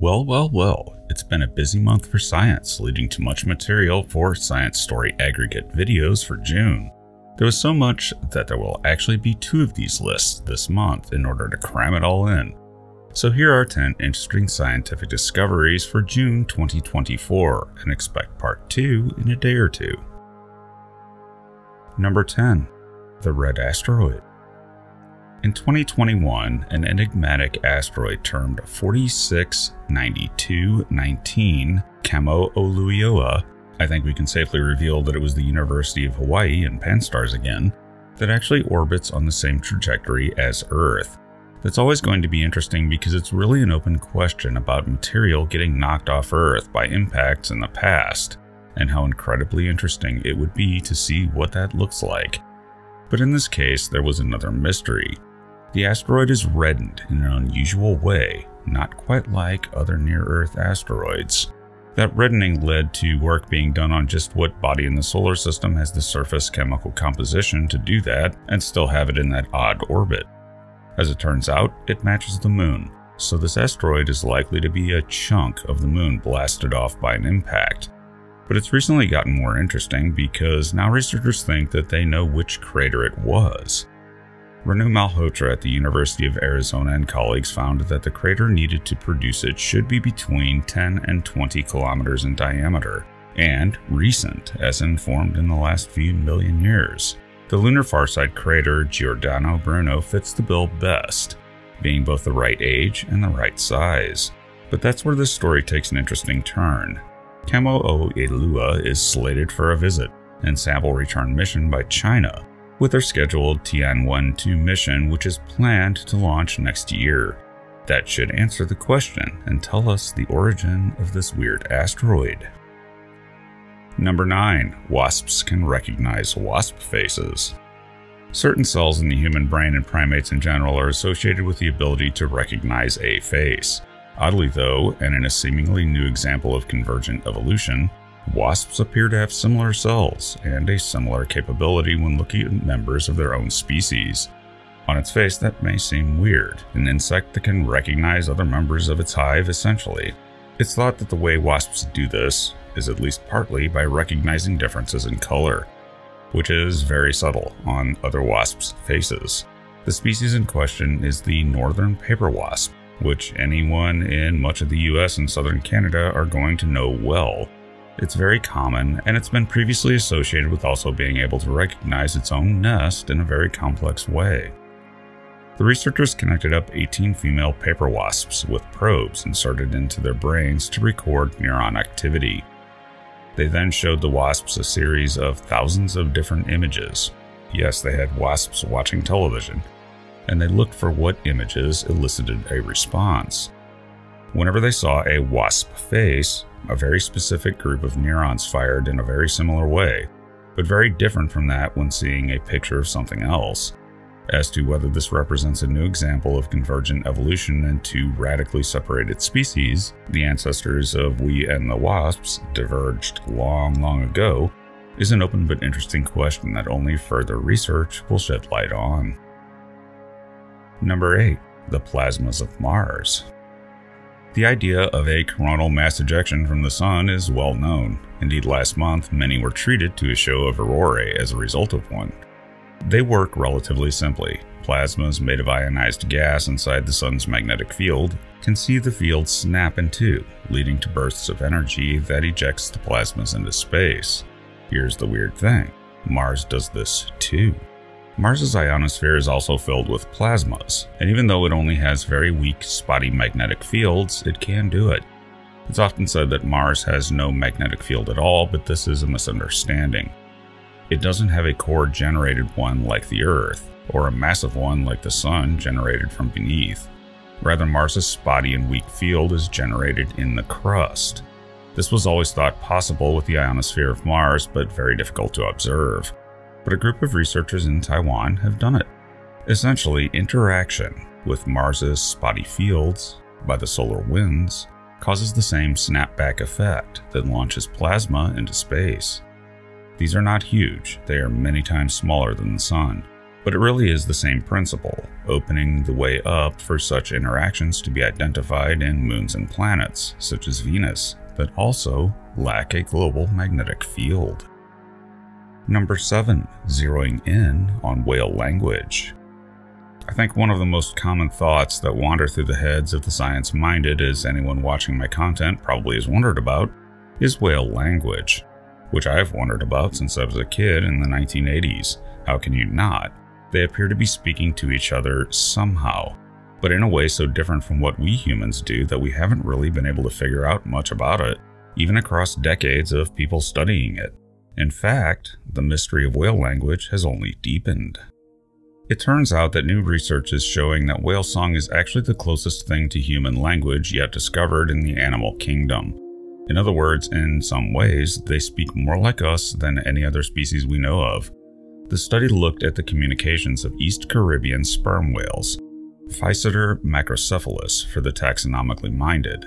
Well, well, well, it's been a busy month for science, leading to much material for Science Story aggregate videos for June. There was so much that there will actually be two of these lists this month in order to cram it all in. So here are 10 interesting scientific discoveries for June 2024, and expect part 2 in a day or two. Number 10. The Red Asteroid in 2021, an enigmatic asteroid termed 469219 Kamo'oalewa, I think we can safely reveal that it was the University of Hawaii and Pan-STARRS again, that actually orbits on the same trajectory as Earth. That's always going to be interesting because it's really an open question about material getting knocked off Earth by impacts in the past, and how incredibly interesting it would be to see what that looks like. But in this case, there was another mystery. The asteroid is reddened in an unusual way, not quite like other near Earth asteroids. That reddening led to work being done on just what body in the solar system has the surface chemical composition to do that and still have it in that odd orbit. As it turns out, it matches the moon, so this asteroid is likely to be a chunk of the moon blasted off by an impact. But it's recently gotten more interesting because now researchers think that they know which crater it was. Renu Malhotra at the University of Arizona and colleagues found that the crater needed to produce it should be between 10 and 20 kilometers in diameter, and recent, as informed in the last few million years. The lunar far side crater Giordano Bruno fits the bill best, being both the right age and the right size. But that's where this story takes an interesting turn. Kamo'oalewa is slated for a visit and sample return mission by China, with their scheduled Tianwen-2 mission, which is planned to launch next year. That should answer the question and tell us the origin of this weird asteroid. Number 9. Wasps can recognize wasp faces. Certain cells in the human brain and primates in general are associated with the ability to recognize a face. Oddly, though, and in a seemingly new example of convergent evolution, Wasps appear to have similar cells and a similar capability when looking at members of their own species. On its face, that may seem weird, an insect that can recognize other members of its hive essentially. It's thought that the way wasps do this is at least partly by recognizing differences in color, which is very subtle on other wasps' faces. The species in question is the northern paper wasp, which anyone in much of the US and southern Canada are going to know well it's very common, and it's been previously associated with also being able to recognize its own nest in a very complex way. The researchers connected up 18 female paper wasps with probes inserted into their brains to record neuron activity. They then showed the wasps a series of thousands of different images. Yes, they had wasps watching television, and they looked for what images elicited a response. Whenever they saw a wasp face, a very specific group of neurons fired in a very similar way, but very different from that when seeing a picture of something else. As to whether this represents a new example of convergent evolution in two radically separated species, the ancestors of we and the wasps diverged long, long ago, is an open but interesting question that only further research will shed light on. Number 8. The Plasmas of Mars the idea of a coronal mass ejection from the Sun is well known. Indeed, last month, many were treated to a show of aurorae as a result of one. They work relatively simply. Plasmas made of ionized gas inside the Sun's magnetic field can see the field snap in two, leading to bursts of energy that ejects the plasmas into space. Here's the weird thing Mars does this too. Mars's ionosphere is also filled with plasmas, and even though it only has very weak, spotty magnetic fields, it can do it. It's often said that Mars has no magnetic field at all, but this is a misunderstanding. It doesn't have a core generated one like the Earth, or a massive one like the Sun generated from beneath. Rather, Mars's spotty and weak field is generated in the crust. This was always thought possible with the ionosphere of Mars, but very difficult to observe but a group of researchers in Taiwan have done it. Essentially, interaction with Mars's spotty fields by the solar winds causes the same snapback effect that launches plasma into space. These are not huge, they are many times smaller than the Sun, But it really is the same principle, opening the way up for such interactions to be identified in moons and planets, such as Venus, that also lack a global magnetic field. Number 7. Zeroing in on whale language. I think one of the most common thoughts that wander through the heads of the science minded, as anyone watching my content probably has wondered about, is whale language, which I've wondered about since I was a kid in the 1980s. How can you not? They appear to be speaking to each other somehow, but in a way so different from what we humans do that we haven't really been able to figure out much about it, even across decades of people studying it. In fact, the mystery of whale language has only deepened. It turns out that new research is showing that whale song is actually the closest thing to human language yet discovered in the animal kingdom. In other words, in some ways, they speak more like us than any other species we know of. The study looked at the communications of East Caribbean sperm whales, Physeter macrocephalus for the taxonomically minded.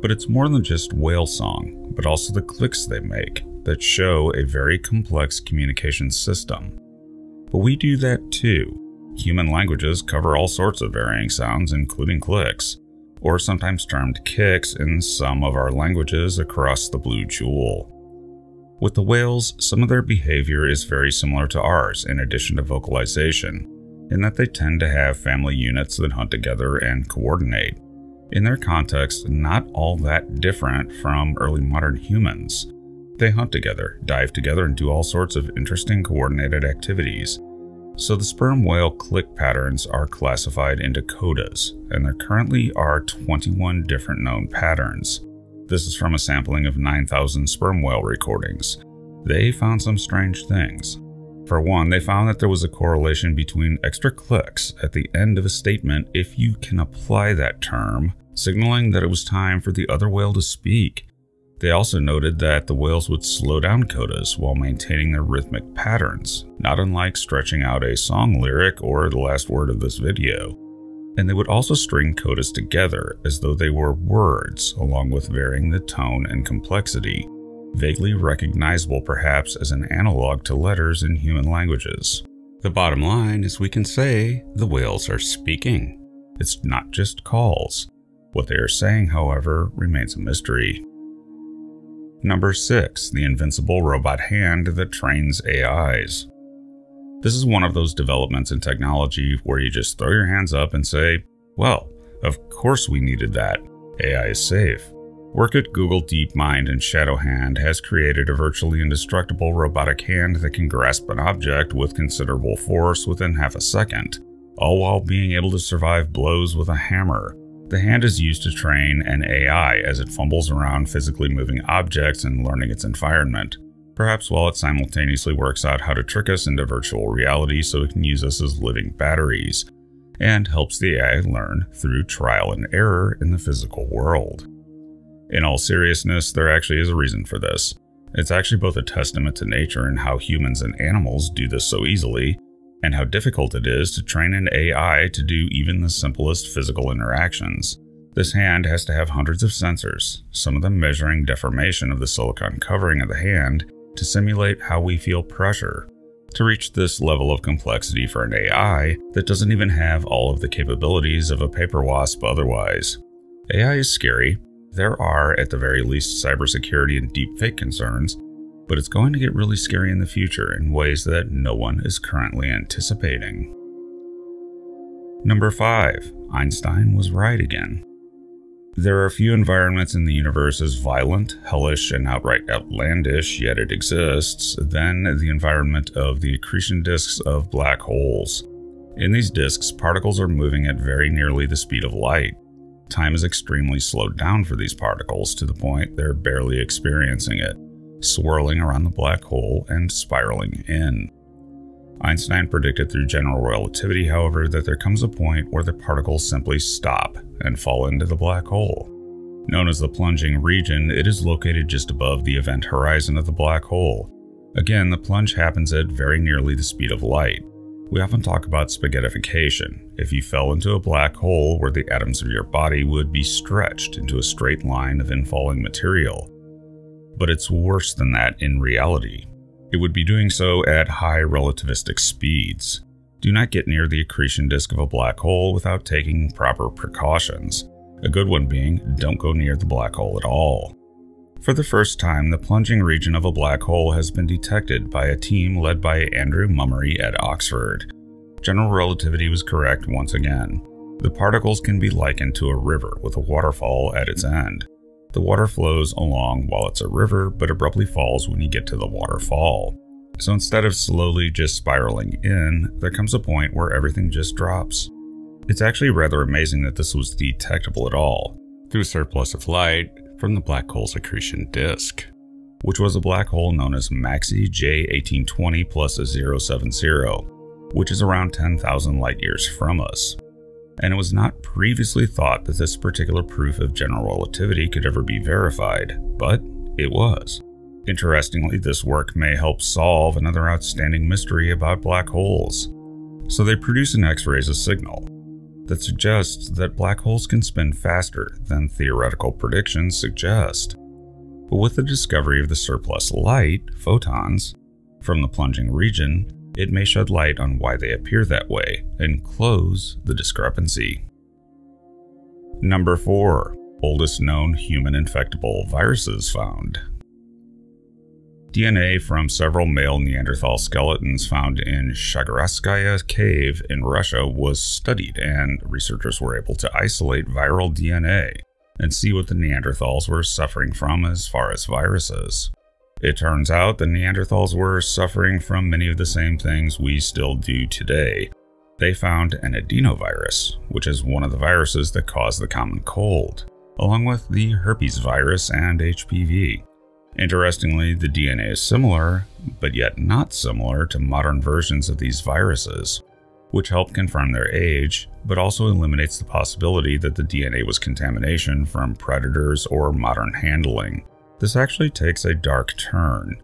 But it's more than just whale song, but also the clicks they make that show a very complex communication system. But we do that too. Human languages cover all sorts of varying sounds, including clicks, or sometimes termed kicks in some of our languages across the blue jewel. With the whales, some of their behavior is very similar to ours, in addition to vocalization, in that they tend to have family units that hunt together and coordinate. In their context, not all that different from early modern humans. They hunt together, dive together, and do all sorts of interesting coordinated activities. So the sperm whale click patterns are classified into codas, and there currently are 21 different known patterns. This is from a sampling of 9,000 sperm whale recordings. They found some strange things. For one, they found that there was a correlation between extra clicks at the end of a statement if you can apply that term, signaling that it was time for the other whale to speak. They also noted that the whales would slow down codas while maintaining their rhythmic patterns, not unlike stretching out a song lyric or the last word of this video and they would also string codas together as though they were words, along with varying the tone and complexity, vaguely recognizable perhaps as an analog to letters in human languages. The bottom line is we can say the whales are speaking. It's not just calls. What they are saying, however, remains a mystery. Number 6. The invincible robot hand that trains AIs. This is one of those developments in technology where you just throw your hands up and say, well, of course we needed that. AI is safe. Work at Google DeepMind and Shadowhand has created a virtually indestructible robotic hand that can grasp an object with considerable force within half a second, all while being able to survive blows with a hammer. The hand is used to train an AI as it fumbles around physically moving objects and learning its environment perhaps while it simultaneously works out how to trick us into virtual reality so it can use us as living batteries, and helps the AI learn through trial and error in the physical world. In all seriousness, there actually is a reason for this. It's actually both a testament to nature and how humans and animals do this so easily, and how difficult it is to train an AI to do even the simplest physical interactions. This hand has to have hundreds of sensors, some of them measuring deformation of the silicon covering of the hand to simulate how we feel pressure. To reach this level of complexity for an AI that doesn't even have all of the capabilities of a paper wasp otherwise. AI is scary. There are, at the very least, cybersecurity and deepfake concerns, but it's going to get really scary in the future in ways that no one is currently anticipating. Number 5. Einstein was right again. There are a few environments in the universe as violent, hellish, and outright outlandish, yet it exists, than the environment of the accretion disks of black holes. In these disks, particles are moving at very nearly the speed of light. Time is extremely slowed down for these particles to the point they're barely experiencing it, swirling around the black hole and spiraling in. Einstein predicted through general relativity, however, that there comes a point where the particles simply stop and fall into the black hole. Known as the plunging region, it is located just above the event horizon of the black hole. Again, the plunge happens at very nearly the speed of light. We often talk about spaghettification. If you fell into a black hole where the atoms of your body would be stretched into a straight line of infalling material. But it's worse than that in reality. It would be doing so at high relativistic speeds. Do not get near the accretion disk of a black hole without taking proper precautions. A good one being, don't go near the black hole at all. For the first time, the plunging region of a black hole has been detected by a team led by Andrew Mummery at Oxford. General relativity was correct once again. The particles can be likened to a river with a waterfall at its end. The water flows along while it's a river, but abruptly falls when you get to the waterfall. So instead of slowly just spiraling in, there comes a point where everything just drops. It's actually rather amazing that this was detectable at all, through surplus of light from the black hole's accretion disk, which was a black hole known as Maxi J1820 plus 070, which is around 10,000 light years from us. And it was not previously thought that this particular proof of general relativity could ever be verified, but it was. Interestingly, this work may help solve another outstanding mystery about black holes. So they produce an X-rays a signal that suggests that black holes can spin faster than theoretical predictions suggest. But with the discovery of the surplus light, photons, from the plunging region, it may shed light on why they appear that way and close the discrepancy. Number 4. Oldest known human infectable viruses found. DNA from several male Neanderthal skeletons found in Shagarovskaya Cave in Russia was studied, and researchers were able to isolate viral DNA and see what the Neanderthals were suffering from as far as viruses. It turns out the Neanderthals were suffering from many of the same things we still do today. They found an adenovirus, which is one of the viruses that cause the common cold, along with the herpes virus and HPV. Interestingly, the DNA is similar, but yet not similar to modern versions of these viruses, which help confirm their age, but also eliminates the possibility that the DNA was contamination from predators or modern handling. This actually takes a dark turn,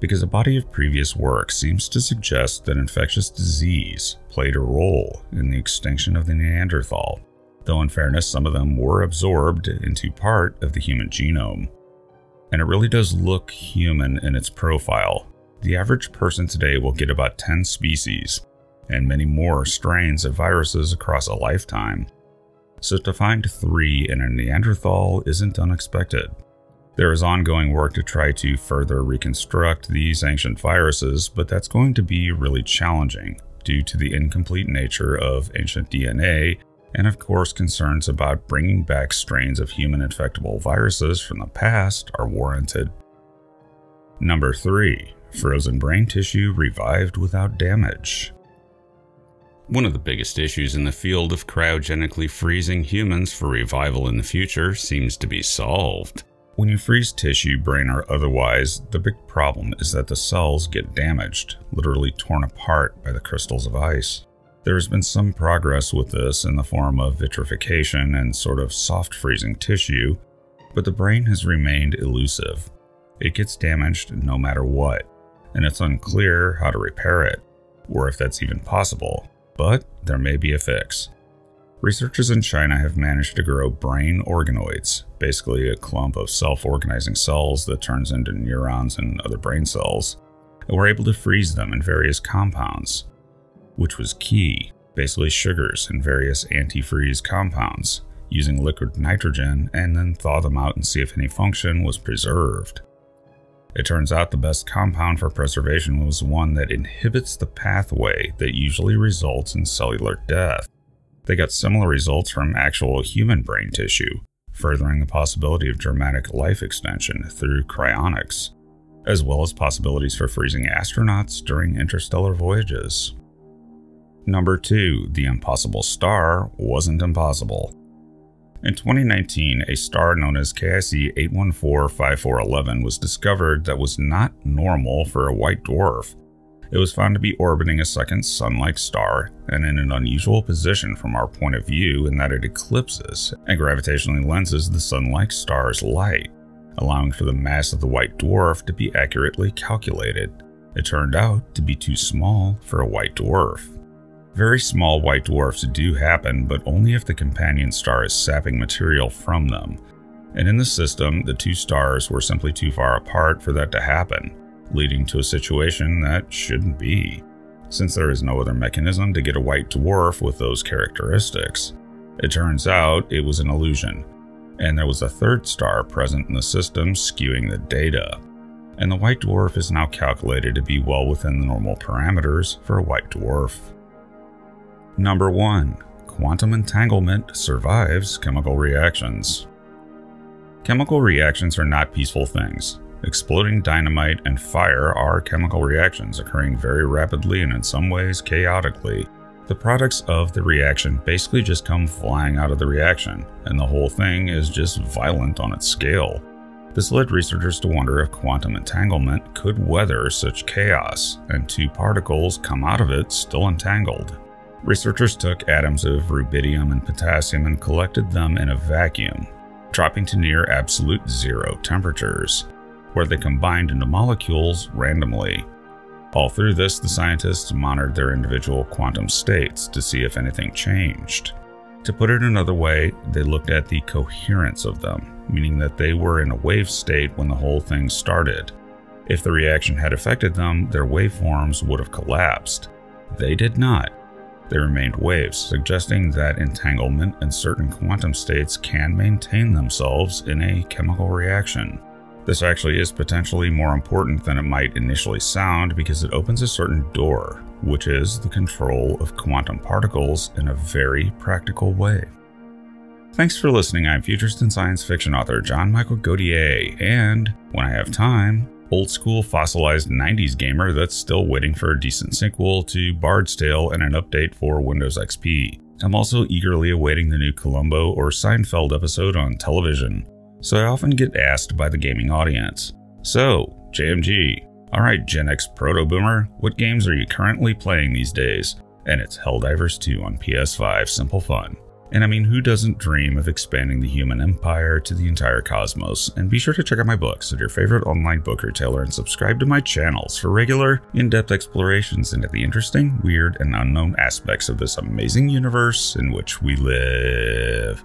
because a body of previous work seems to suggest that infectious disease played a role in the extinction of the Neanderthal, though in fairness, some of them were absorbed into part of the human genome and it really does look human in its profile. The average person today will get about 10 species and many more strains of viruses across a lifetime. So to find three in a Neanderthal isn't unexpected. There is ongoing work to try to further reconstruct these ancient viruses, but that's going to be really challenging due to the incomplete nature of ancient DNA and of course, concerns about bringing back strains of human infectable viruses from the past are warranted. Number 3. Frozen brain tissue revived without damage. One of the biggest issues in the field of cryogenically freezing humans for revival in the future seems to be solved. When you freeze tissue, brain or otherwise, the big problem is that the cells get damaged, literally torn apart by the crystals of ice. There has been some progress with this in the form of vitrification and sort of soft freezing tissue, but the brain has remained elusive. It gets damaged no matter what, and it's unclear how to repair it, or if that's even possible, but there may be a fix. Researchers in China have managed to grow brain organoids, basically a clump of self organizing cells that turns into neurons and other brain cells, and were able to freeze them in various compounds, which was key, basically sugars and various antifreeze compounds, using liquid nitrogen and then thaw them out and see if any function was preserved. It turns out the best compound for preservation was one that inhibits the pathway that usually results in cellular death. They got similar results from actual human brain tissue, furthering the possibility of dramatic life extension through cryonics, as well as possibilities for freezing astronauts during interstellar voyages. Number 2, the impossible star wasn't impossible. In 2019, a star known as KIC 8145411 was discovered that was not normal for a white dwarf. It was found to be orbiting a second sun like star and in an unusual position from our point of view in that it eclipses and gravitationally lenses the sun like star's light, allowing for the mass of the white dwarf to be accurately calculated. It turned out to be too small for a white dwarf. Very small white dwarfs do happen, but only if the companion star is sapping material from them. And in the system, the two stars were simply too far apart for that to happen, leading to a situation that shouldn't be. since there is no other mechanism to get a white dwarf with those characteristics. It turns out it was an illusion, and there was a third star present in the system skewing the data. And the white dwarf is now calculated to be well within the normal parameters for a white dwarf. Number 1. Quantum entanglement survives chemical reactions. Chemical reactions are not peaceful things. Exploding dynamite and fire are chemical reactions occurring very rapidly and in some ways chaotically. The products of the reaction basically just come flying out of the reaction, and the whole thing is just violent on its scale. This led researchers to wonder if quantum entanglement could weather such chaos, and two particles come out of it still entangled. Researchers took atoms of rubidium and potassium and collected them in a vacuum, dropping to near absolute zero temperatures, where they combined into molecules randomly. All through this, the scientists monitored their individual quantum states to see if anything changed. To put it another way, they looked at the coherence of them, meaning that they were in a wave state when the whole thing started. If the reaction had affected them, their waveforms would have collapsed. They did not. They remained waves, suggesting that entanglement and certain quantum states can maintain themselves in a chemical reaction. This actually is potentially more important than it might initially sound because it opens a certain door, which is the control of quantum particles in a very practical way. Thanks for listening. I'm futurist and science fiction author John Michael Godier, and when I have time, old school fossilized 90s gamer that's still waiting for a decent sequel to Bard's Tale and an update for Windows XP. I'm also eagerly awaiting the new Columbo or Seinfeld episode on television so I often get asked by the gaming audience. So, JMG, alright Gen X Proto Boomer, what games are you currently playing these days? And it's Helldivers 2 on PS5, simple fun. And I mean, who doesn't dream of expanding the human empire to the entire cosmos? And be sure to check out my books at your favorite online book retailer and subscribe to my channels for regular, in depth explorations into the interesting, weird, and unknown aspects of this amazing universe in which we live.